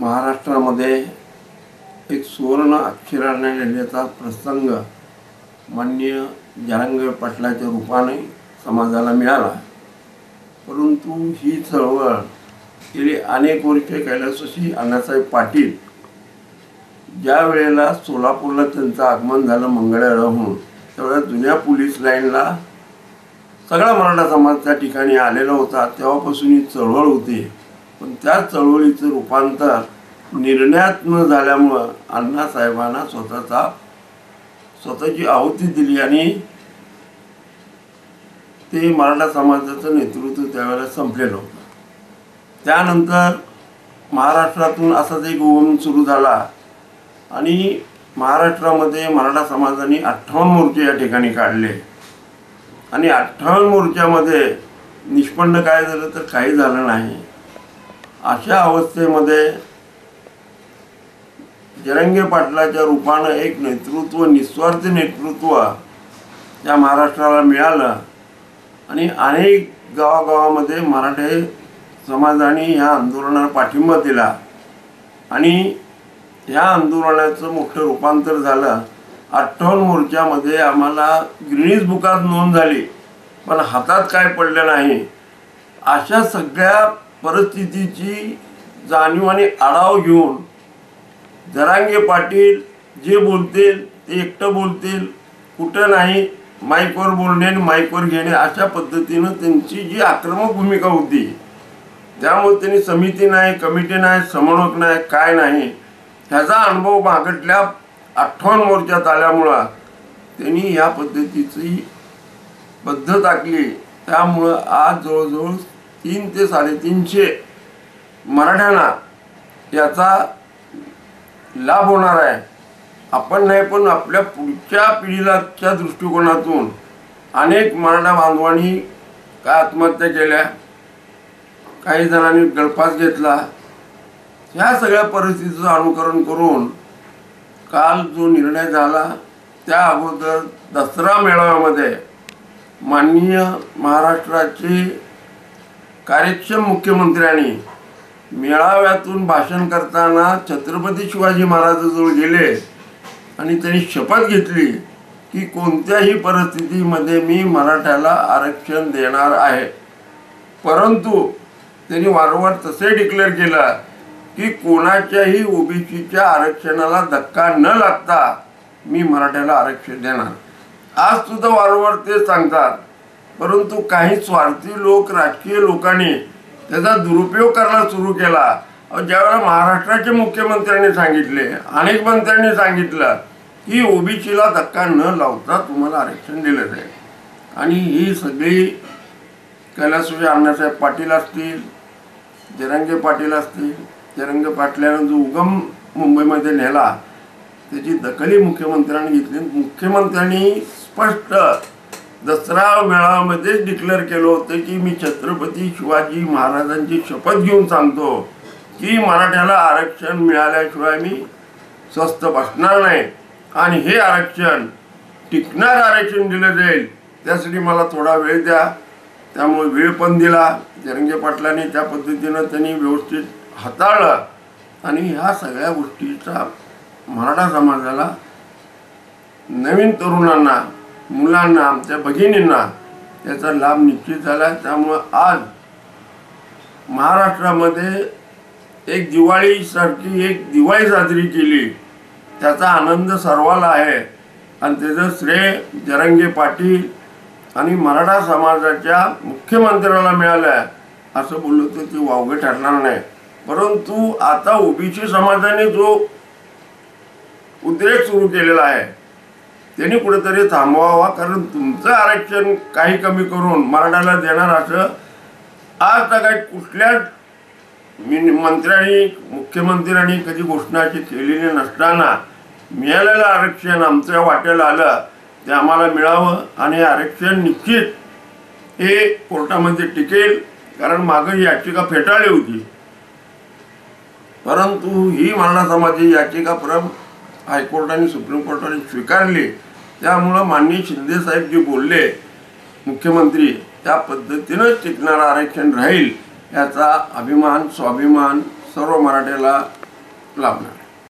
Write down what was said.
महाराष्ट्रामध्ये एक सुवर्ण अक्षराने लिहिण्याचा प्रसंग माननीय जरांगे पाटलाच्या रूपाने समाजाला मिळाला. परंतु ही चळवळ गेली अनेक वर्षे कैलासवासी अण्णासाहेब पाटील ज्या वेळेला सोलापूरला त्यांचं आगमन झालं मंगळाराहून त्यावेळेला जुन्या पोलीस लाईनला सगळा मराठा समाज त्या ठिकाणी आलेला होता. तेव्हापासून ही चळवळ होती. पण त्या चळवळीचं रूपांतर निर्णयात न झाल्यामुळं अण्णासाहेबांना स्वतःचा स्वतःची आहुती दिली आणि ते मराठा समाजाचं नेतृत्व त्यावेळेला संपलेलं होतं. त्यानंतर महाराष्ट्रातून असाच एक ओम सुरू झाला आणि महाराष्ट्रामध्ये मराठा समाजाने अठ्ठावन्न मोर्चे या ठिकाणी काढले. आणि अठ्ठावन्न मोर्चामध्ये निष्पन्न काय झालं तर काही झालं नाही. अशा अवस्थेमध्ये जरंगे पाटलाच्या रूपानं एक नेतृत्व निस्वार्थ नेतृत्व या महाराष्ट्राला मिळालं आणि अनेक गावागावामध्ये मराठे समाजाने ह्या आंदोलनाला पाठिंबा दिला. आणि ह्या आंदोलनाचं मोठं रूपांतर झालं. अठ्ठावन्न मोर्चामध्ये आम्हाला ग्रीनीज बुकात नोंद झाली पण हातात काय पडलं नाही. अशा सगळ्या परिस्थितीची जाणीव आणि आढाव घेऊन जरांगे पाटील जे बोलतील ते एकटं बोलतील कुठं नाही माईकवर बोलणे आणि माईकवर घेणे अशा पद्धतीनं त्यांची जी आक्रमक भूमिका होती त्यामुळे त्यांनी समिती नाही कमिटी नाही समन्वयक नाही काय नाही ह्याचा अनुभव मागटल्या अठ्ठावन्न मोर्चात आल्यामुळं त्यांनी ह्या पद्धतीची पद्धत आखली. त्यामुळं आज जवळजवळ तीन ते साडेतीनशे मराठ्यांना याचा लाभ होणार आहे. आपण नाही पण आपल्या पुढच्या पिढीलाच्या दृष्टिकोनातून अनेक मराठा बांधवांनी काय आत्महत्या केल्या काही जणांनी गळफास घेतला ह्या सगळ्या परिस्थितीचं अनुकरण करून काल जो निर्णय झाला त्या अगोदर दसरा मेळाव्यामध्ये माननीय महाराष्ट्राचे कार्यक्षम मुख्यमंत्र्यांनी मेळाव्यातून भाषण करताना छत्रपती शिवाजी महाराजाजवळ गेले आणि त्यांनी शपथ घेतली की कोणत्याही परिस्थितीमध्ये मी मराठ्याला आरक्षण देणार आहे. परंतु त्यांनी वारंवार तसे डिक्लेअर केलं की कोणाच्याही ओबीसीच्या आरक्षणाला धक्का न लागता मी मराठ्याला आरक्षण देणार. आज सुद्धा वारंवार ते सांगतात परंतु काही स्वार्थी लोक राजकीय लोकांनी त्याचा दुरुपयोग करायला सुरू केला. ज्यावेळेला महाराष्ट्राचे मुख्यमंत्र्यांनी सांगितले अनेक मंत्र्यांनी सांगितलं की ओबीसीला धक्का न लावता तुम्हाला आरक्षण दिलं जाईल. आणि ही सगळी कैलासवासी अण्णासाहेब पाटील असतील जरंगे पाटील असतील जरंगे पाटलानं जो उगम मुंबईमध्ये नेला त्याची दखलही मुख्यमंत्र्यांनी घेतली. मुख्यमंत्र्यांनी स्पष्ट दसरा मेळाव्यामध्येच डिक्लेअर केलं होतं की मी छत्रपती शिवाजी महाराजांची शपथ घेऊन सांगतो की मराठ्याला आरक्षण मिळाल्याशिवाय मी स्वस्त बसणार नाही. आणि हे आरक्षण टिकणार आरक्षण दिलं जाईल त्यासाठी मला थोडा वेळ द्या. त्यामुळे वेळ पण दिला. जरंगे पाटलांनी त्या पद्धतीनं त्यांनी व्यवस्थित हाताळलं. आणि ह्या सगळ्या गोष्टीचा मराठा समाजाला नवीन तरुणांना मुलांना आमच्या भगिनींना त्याचा लाभ निश्चित झाला. त्यामुळं आज महाराष्ट्रामध्ये एक दिवाळीसारखी एक दिवाळी साजरी केली. त्याचा आनंद सर्वाला आहे. आणि त्याचं श्रेय जरंगे पाटील आणि मराठा समाजाच्या मुख्यमंत्र्याला मिळालं आहे असं बोललं तर ते वावगं ठरणार नाही. परंतु आता ओबीसी समाजाने जो उद्रेक सुरू केलेला आहे त्यांनी कुठेतरी थांबवावा कारण तुमचं आरक्षण काही कमी करून मराठाला देणार असं आज काय कुठल्याच मी मंत्र्यांनी मुख्यमंत्र्यांनी कधी घोषणा अशी केलेली नसताना मिळालेलं आरक्षण आमच्या वाट्याला आलं ते आम्हाला मिळावं आणि आरक्षण निश्चित हे कोर्टामध्ये टिकेल कारण मागं ही याचिका फेटाळली होती. परंतु ही मराठा समाजाची याचिका परम हायकोर्टाने सुप्रीम कोर्टाने स्वीकारली. त्यामुळं माननीय शिंदे साहेब जे बोलले मुख्यमंत्री त्या पद्धतीनं टिकणारं आरक्षण राहील याचा अभिमान स्वाभिमान सर्व मराठ्याला लाभणार.